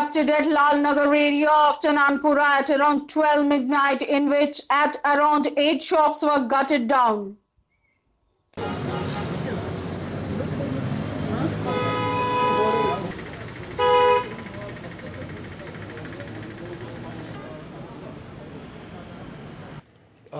conducted at Lal Nagar area of Chananpura at around 12 midnight in which at around 8 shops were gutted down.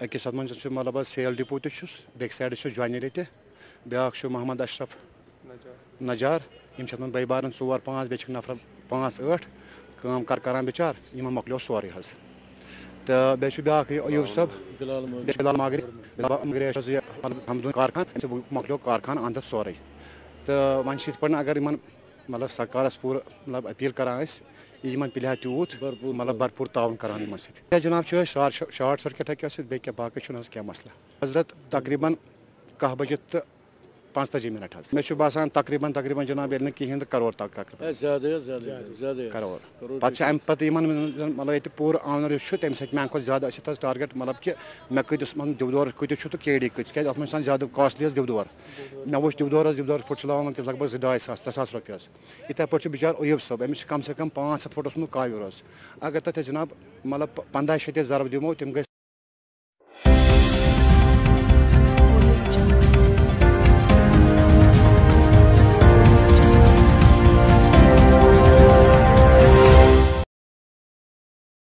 կեսատման ծնցում մալաբա սել դիպուտուշուս, բեքսարիշու ջանիրետի, բեակշու Մահմադ Աշրաֆ Նաջար, իմ չատման բայբարն ծուվար 5 5 նաֆր 5 8 կամ կարկարան բիճար, իմ մակլո սուարի հազ։ Տը բեշու բիակ Այյուբ սաբ Բելալ Մագրի, Բելալ Մագրի շոզի Համդուն կարքան, մակլո կարքան անդը սուարի։ Տը վանշիտ պարն ագար իման مطلب سرکارس پور مطلب appeal کران یمن پلہ تیوت مطلب بھرپور تعاون کران یمن جناب چھ شارٹ شارٹ سرکٹ ہکیا ست بیٚیہِ کیٛاہ باقٕے حضرت تقریباً کہہ بجے تہٕ پانٛژتٲجی مِنٹ حظ مےٚ چھُ باسان تقریٖباً تقریٖباً جِناب ییٚلہِ نہٕ کِہیٖنۍ کرور تک تقریٖباً کرور۔ پَتہٕ چھِ اَمہِ پَتہٕ یِمن مطلب ییٚتہِ پوٗرٕ آنر یُس چھُ تَمہِ سۭتۍ چھِ میٛانہِ کھۄتہٕ زیادٕ أسۍ حظ ٹارگیٹ مطلب کہِ مےٚ کۭتِس منٛز دِودور کۭتِس چھُ تہٕ کے ڈی کۭتِس۔ کیٛازِ اَتھ منٛز چھِ آسان زیادٕ کاسٹلی حظ دِودور مےٚ وٕچھ دِودور حظ دِودور فُٹ چھُ لَگان وٕنکٮ۪س لگ بگ زٕ ڈاے ساس ترٛےٚ ساس رۄپیہِ حظ۔ یِتھَے پٲٹھۍ چھُ بِچار عیوٗب صٲب أمِس چھِ کَم سے کم پانٛژھ ہَتھ فُٹ اوسمُت کاوِر حظ۔ اگر تَتھ أسۍ جِناب مطلب پنٛداہ شیٚتہِ ضرب دِمو تِم گٔے